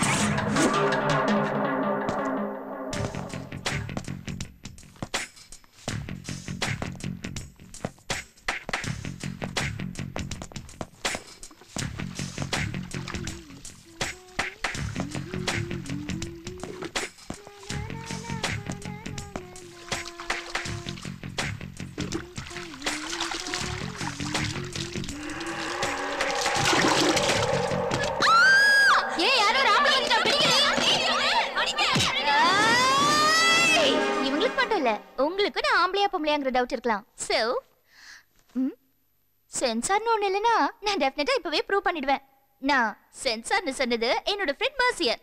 you இல்ல உங்களுக்கு நான் ஆம்பளையா பொம்பளையாங்கிற டவுட் இருக்கலாம். சோ சென்சார்னு ஒண்ணு இல்லைன்னா நான் டெஃபினட்டா இப்பவே ப்ரூவ் பண்ணிடுவேன். நான் சென்சார்னு சொன்னது என்னோட ஃப்ரெண்ட் மர்சியர்